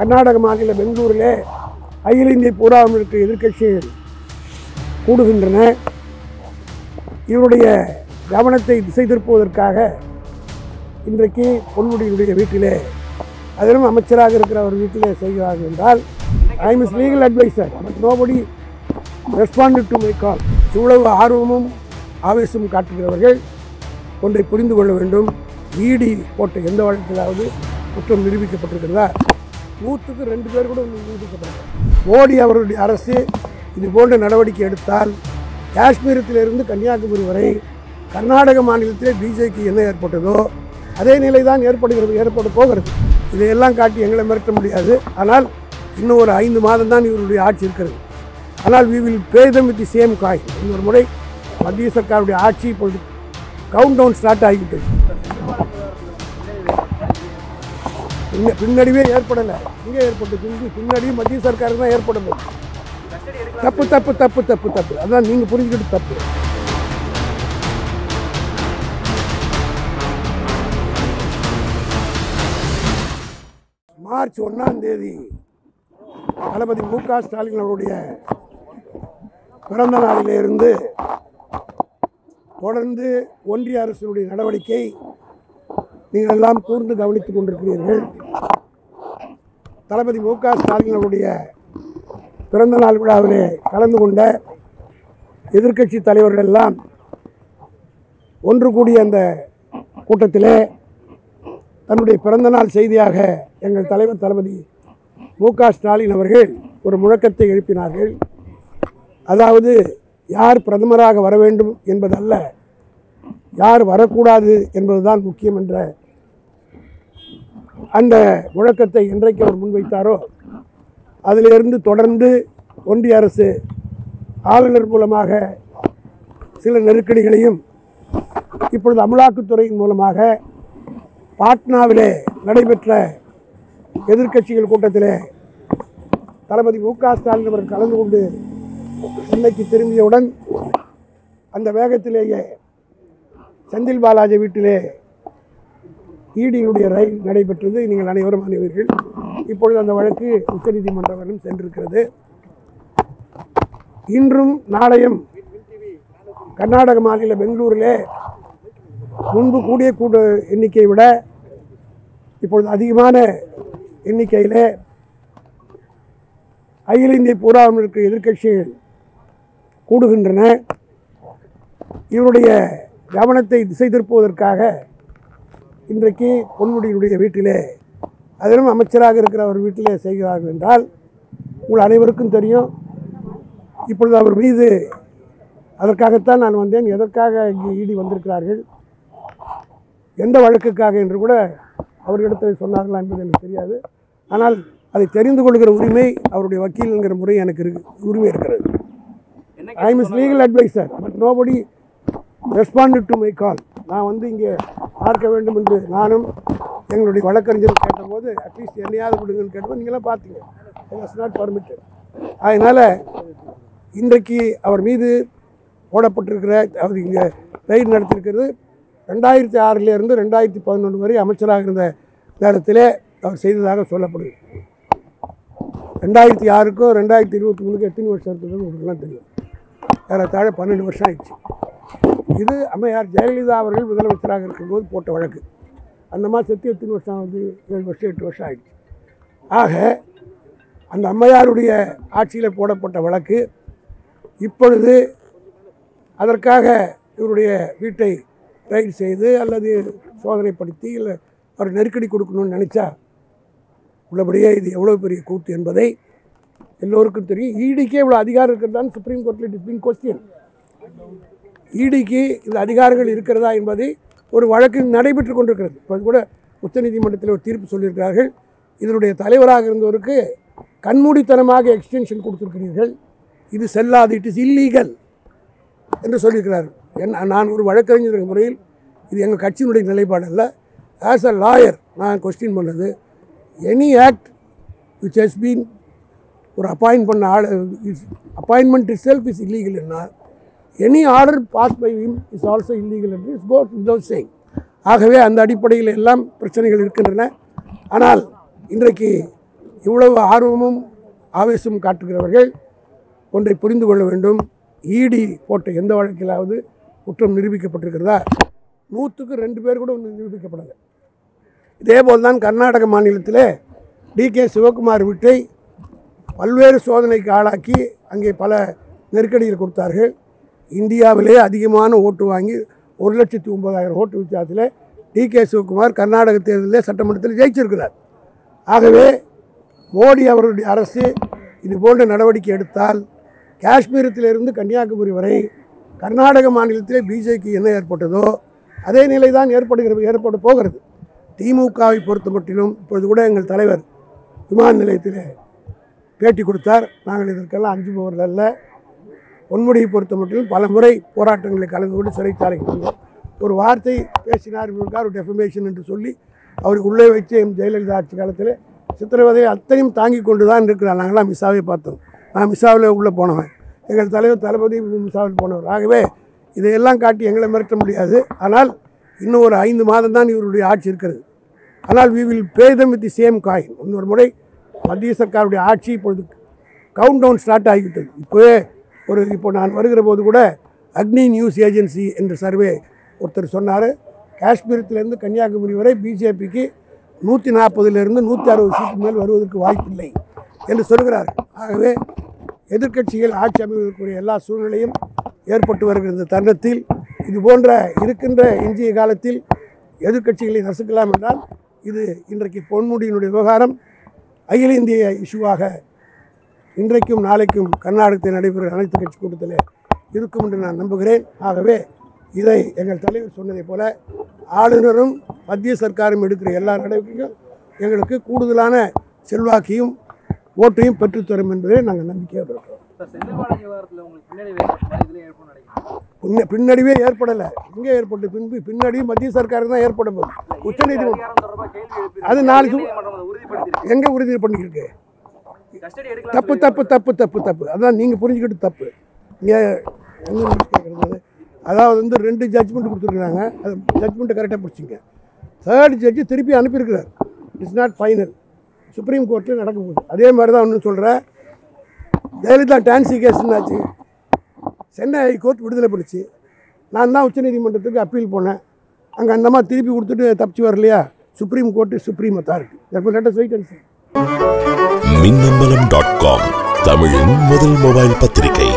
கர்நாடக மாநில பெங்களூரிலே அகில இந்திய பூராவும் எதிர்கட்சிகள் கூடுகின்றன. இவருடைய கவனத்தை திசை திருப்புவதற்காக இன்றைக்கு பொன்முடியினுடைய வீட்டிலே அதிலும் அமைச்சராக இருக்கிற அவர் வீட்டிலே செய்கிறார்கள் என்றால் I miss legal adviser but nobody responded to my call இவ்வளவு ஆர்வமும் ஆவேசமும் காட்டுகிறவர்கள் ஒன்றை புரிந்து கொள்ள வேண்டும். இடி போட்ட எந்த வழக்கிலாவது குற்றம் நிரூபிக்கப்பட்டிருக்கிறதா? நூற்றுக்கு ரெண்டு பேர் கூட நிரூபிக்கப்பட்டிருக்கிறார் மோடி அவருடைய அரசு இது போன்ற நடவடிக்கை எடுத்தால் காஷ்மீரத்திலிருந்து கன்னியாகுமரி வரை கர்நாடக மாநிலத்திலே பிஜேபி என்ன ஏற்பட்டதோ அதே நிலை தான் ஏற்படுகிறது ஏற்பட போகிறது. இதையெல்லாம் காட்டி எங்களை மிரட்ட முடியாது. ஆனால் இன்னும் ஒரு ஐந்து மாதம் தான் இவருடைய ஆட்சி இருக்கிறது. ஆனால் we will pay them with the same coin இன்னொரு முறை மத்திய சர்க்காருடைய ஆட்சி இப்பொழுது கவுண்ட் டவுன் ஸ்டார்ட் ஆகிவிட்டது. பின்ன- பின்னடைவே ஏற்படலை. இங்கே ஏற்பட்டு பின் பின்னடைவு மத்திய சர்க்காருக்கு தான் ஏற்பட தப்பு தப்பு தப்பு தப்பு தப்பு. அதான் நீங்கள் புரிஞ்சுக்கிட்டு தப்பு. மார்ச் ஒன்றாம் தேதி தளபதி மு க ஸ்டாலின் அவருடைய பிறந்த நாளிலிருந்து தொடர்ந்து ஒன்றிய அரசினுடைய நடவடிக்கை நீங்கள் எல்லாம் கூர்ந்து கவனித்துக் கொண்டிருக்கிறீர்கள். தளபதி மு க ஸ்டாலின் அவருடைய பிறந்த நாள் விழாவிலே கலந்து கொண்ட எதிர்க்கட்சி தலைவர்கள் எல்லாம் ஒன்று கூடிய அந்த கூட்டத்திலே தன்னுடைய பிறந்தநாள் செய்தியாக எங்கள் தலைவர் தளபதி மு க ஸ்டாலின் அவர்கள் ஒரு முழக்கத்தை எழுப்பினார்கள். அதாவது யார் பிரதமராக வர வேண்டும் என்பதல்ல யார் வரக்கூடாது என்பதுதான் முக்கியம் என்ற அந்த முழக்கத்தை என்றைக்கு அவர் முன்வைத்தாரோ அதிலிருந்து தொடர்ந்து ஒன்றிய அரசு ஆளுநர் மூலமாக சில நெருக்கடிகளையும் இப்பொழுது அமலாக்கத்துறையின் மூலமாக பாட்னாவிலே நடைபெற்ற எதிர்க்கட்சிகள் கூட்டத்திலே தளபதி மு க ஸ்டாலின் அவர் கலந்து கொண்டு சென்னைக்கு திரும்பியவுடன் அந்த வேகத்திலேயே செந்தில் பாலாஜி வீட்டிலே ஈடியினுடைய ரயில் நடைபெற்றது. நீங்கள் அனைவரும் அறிவீர்கள். இப்பொழுது அந்த வழக்கு உச்சநீதிமன்றம் வரையும் சென்றிருக்கிறது. இன்றும் நாளையும் கர்நாடக மாநில பெங்களூரிலே முன்பு கூடிய கூட்ட எண்ணிக்கையை விட இப்பொழுது அதிகமான எண்ணிக்கையில் அகில இந்திய பூராவில் இருக்கிற எதிர்க்கட்சிகள் கூடுகின்றன. இவருடைய கவனத்தை திசை திருப்புவதற்காக இன்றைக்கு பொன்முடியினுடைய வீட்டிலே அதிலும் அமைச்சராக இருக்கிற அவர் வீட்டிலே செய்கிறார்கள் என்றால் உங்கள் அனைவருக்கும் தெரியும். இப்பொழுது அவர் மீது அதற்காகத்தான் நான் வந்தேன். எதற்காக இங்கே ஈடி வந்திருக்கிறார்கள்? எந்த வழக்குக்காக என்று கூட அவர்களிடத்தில் சொன்னார்களா என்பது எனக்கு தெரியாது. ஆனால் அதை தெரிந்து கொள்கிற உரிமை அவருடைய வக்கீல் என்கிற முறை எனக்கு இருக்கு உரிமை இருக்கிறது. I miss legal adviser but nobody responded to my call நான் வந்து இங்கே பார்க்க வேண்டும் என்று நானும் எங்களுடைய வழக்கறிஞர் கேட்டபோது அட்லீஸ்ட் என்னையாவது விடுங்கன்னு கேட்டபோது நீங்களாம் பார்த்தீங்க. வாஸ் நாட் பர்மிட்டட் அதனால் இன்றைக்கு அவர் மீது போடப்பட்டிருக்கிற அவர் இங்கே ரைடு நடத்தியிருக்கிறது ரெண்டாயிரத்தி ஆறிலிருந்து ரெண்டாயிரத்தி பதினொன்று வரை அமைச்சராக இருந்த நேரத்திலே அவர் செய்ததாக சொல்லப்படுது. ரெண்டாயிரத்தி ஆறுக்கும் ரெண்டாயிரத்தி இருபத்தி மூணுக்கு எத்தனை வருஷம் இருக்குதுன்னு உங்களுக்குலாம் தெரியும். ஏறத்தாழ பன்னெண்டு வருஷம் ஆயிடுச்சு. இது அம்மையார் ஜெயலலிதா அவர்கள் முதலமைச்சராக இருக்கும்போது போட்ட வழக்கு. அந்த மாதிரி செத்து எத்தனை வருஷம் ஆகுது ஏழு வருஷம் எட்டு வருஷம் ஆயிடுச்சு. ஆக அந்த அம்மையாருடைய ஆட்சியில் போடப்பட்ட வழக்கு இப்பொழுது அதற்காக இவருடைய வீட்டை ரைடு செய்து அல்லது சோதனைப்படுத்தி இல்லை அவர் நெருக்கடி கொடுக்கணும்னு நினச்சா உள்ளபடியே இது எவ்வளோ பெரிய கூத்து என்பதை எல்லோருக்கும் தெரியும். ஈடிக்கே இவ்வளோ அதிகாரம் இருக்கிறதான்னு சுப்ரீம் கோர்ட்டில் இட் இஸ் பின் கொஸ்டின் ஈடிக்கு இந்த அதிகாரங்கள் இருக்கிறதா என்பதை ஒரு வழக்கு நடைபெற்று கொண்டிருக்கிறது. இப்போ கூட உச்சநீதிமன்றத்தில் ஒரு தீர்ப்பு சொல்லியிருக்கிறார்கள். இதனுடைய தலைவராக இருந்தவருக்கு கண்மூடித்தனமாக எக்ஸ்டென்ஷன் கொடுத்துருக்கிறீர்கள். இது செல்லாது இட் இஸ் இல்லீகல் என்று சொல்லியிருக்கிறார்கள் என் நான் ஒரு வழக்கறிஞர் முறையில் இது எங்கள் கட்சியினுடைய நிலைப்பாடு அல்ல. ஆஸ் அ லாயர் நான் கொஸ்டின் பண்ணது. Any act which has been ஒரு அப்பாயின்ட் பண்ண ஆள் appointment itself is illegal என்ன any order passed by him is also illegal என்று இஸ் கோட் வித்வுட் சேயிங் ஆகவே அந்த அடிப்படையில் எல்லாம் பிரச்சனைகள் இருக்கின்றன. ஆனால் இன்றைக்கு இவ்வளவு ஆர்வமும் ஆவேசமும் காட்டுகிறவர்கள் ஒன்றை புரிந்து கொள்ள வேண்டும். இடி போட்ட எந்த வழக்கிலாவது குற்றம் நிரூபிக்கப்பட்டிருக்கிறதா? நூற்றுக்கு ரெண்டு பேர் கூட ஒன்று நிரூபிக்கப்படலை. இதேபோல் தான் கர்நாடக மாநிலத்தில் டி கே சிவகுமார் வீட்டை பல்வேறு சோதனைக்கு ஆளாக்கி அங்கே பல நெருக்கடிகள் கொடுத்தார்கள். இந்தியாவிலே அதிகமான ஓட்டு வாங்கி ஒரு லட்சத்தி ஒம்பதாயிரம் ஓட்டு வித்தியாசத்தில் டி கே சிவகுமார் கர்நாடக தேர்தலில் சட்டமன்றத்தில் ஜெயிச்சிருக்கிறார். ஆகவே மோடி அவருடைய அரசு இது போன்ற நடவடிக்கை எடுத்தால் காஷ்மீரத்திலிருந்து கன்னியாகுமரி வரை கர்நாடக மாநிலத்திலே பிஜேபிக்கு என்ன ஏற்பட்டதோ அதே நிலை தான் ஏற்படுகிறது ஏற்பட போகிறது. திமுகவை பொறுத்த மட்டிலும் இப்பொழுது கூட எங்கள் தலைவர் விமான நிலையத்தில் பேட்டி கொடுத்தார். நாங்கள் இதற்கெல்லாம் அஞ்சுபவர்கள் அல்ல. பொன்முடியை பொறுத்த மட்டும் பல முறை போராட்டங்களில் கலந்து கொண்டு சிறைச்சாலைக்கு வந்தோம் ஒரு வார்த்தை பேசினார் இவருக்கார் ஒரு டெஃபமேஷன் என்று சொல்லி அவருக்கு உள்ளே வச்சு எம் ஜெயலலிதா ஆட்சி காலத்தில் சித்திரவதை அத்தனையும் தாங்கி கொண்டு தான் இருக்கிறார். நாங்களாம் மிஸ்ஸாவே பார்த்தோம். நான் மிஸ்ஸாவில் உள்ளே போனவன். எங்கள் தலைவர் தளபதி மிஸ்ஸாவில் போனவர். ஆகவே இதையெல்லாம் காட்டி எங்களை மிரட்ட முடியாது. ஆனால் இன்னும் ஒரு ஐந்து மாதம் தான் இவருடைய ஆட்சி இருக்கிறது. ஆனால் we will pay them with the same coin இன்னொரு முறை மத்திய சர்க்காருடைய ஆட்சி இப்பொழுது கவுண்ட் டவுன் ஸ்டார்ட் ஆகிவிட்டது. இப்போவே ஒரு இப்போ நான் வருகிற போது கூட அக்னி நியூஸ் ஏஜென்சி என்ற சர்வே ஒருத்தர் சொன்னார். காஷ்மீரத்திலேருந்து கன்னியாகுமரி வரை பிஜேபிக்கு நூற்றி நாற்பதுலேருந்து நூற்றி அறுபது சீட்டு மேல் வருவதற்கு வாய்ப்பில்லை என்று சொல்கிறார். ஆகவே எதிர்க்கட்சிகள் ஆட்சி அமைவதற்குரிய எல்லா சூழ்நிலையும் ஏற்பட்டு வருகிற இந்த தருணத்தில் இது போன்ற இருக்கின்ற எஞ்சிய காலத்தில் எதிர்க்கட்சிகளை நசுக்கலாம் என்றால் இது இன்றைக்கு பொன்முடியினுடைய விவகாரம். அகில இந்திய இஷ்யூவாக இன்றைக்கும் நாளைக்கும் கர்நாடகத்தில் நடைபெறும் அனைத்து கட்சி கூட்டத்தில் இருக்கும் என்று நான் நம்புகிறேன். ஆகவே இதை எங்கள் தலைவர் சொன்னதைப் போல ஆளுநரும் மத்திய சர்க்காரும் எடுக்கிற எல்லா நடவடிக்கையும் எங்களுக்கு கூடுதலான செல்வாக்கையும் ஓட்டையும் பெற்றுத்தரும் என்பதை நாங்கள் நம்பிக்கையோடு இருக்கிறோம். பின்னடைவே ஏற்படலை. எங்கே ஏற்பட்டு? பின்பு பின்னடைவு மத்திய சர்க்காருக்கு தான் ஏற்பட போகுது. உச்சநீதிமன்றம் அது நாளைக்கு எங்கே உறுதி எடுக்கலாம் தப்பு தப்பு தப்பு தப்பு தப்பு. அதான் நீங்கள் புரிஞ்சுக்கிட்டு தப்பு. இங்கே என்ன அதாவது வந்து ரெண்டு ஜட்ஜ்மெண்ட் கொடுத்துருக்குறாங்க. அது ஜட்ஜ்மெண்ட்டை கரெக்டாக பிடிச்சிங்க. தேர்ட் ஜட்ஜு திருப்பி அனுப்பியிருக்கிறார். இட்ஸ் நாட் ஃபைனல் சுப்ரீம் கோர்ட்டில் நடக்க போகுது. அதே மாதிரி தான் ஒன்று சொல்கிறேன் ஜெயலலிதா டான்சி கேஸ் என்னாச்சு? சென்னை ஹைகோர்ட் விடுதலை பண்ணுச்சு நான் தான் உச்சநீதிமன்றத்துக்கு அப்பீல் போனேன். அங்கே அந்த மாதிரி திருப்பி கொடுத்துட்டு தப்பிச்சு வரலையா? சுப்ரீம் கோர்ட்டு சுப்ரீம் அத்தாரிட்டி தப்பு letter wait and. Minnambalam dot com தமிழின் முதல் மொபைல் பத்திரிகை.